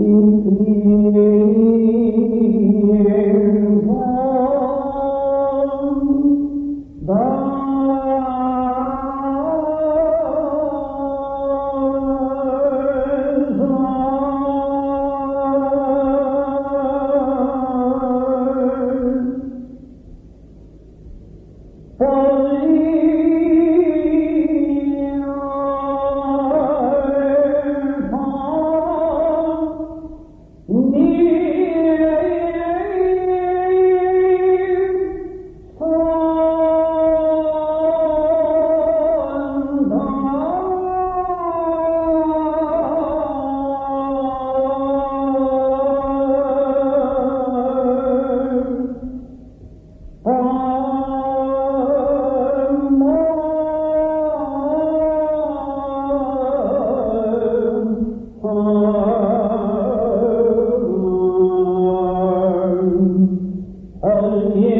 thiên thiên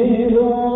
Jesus.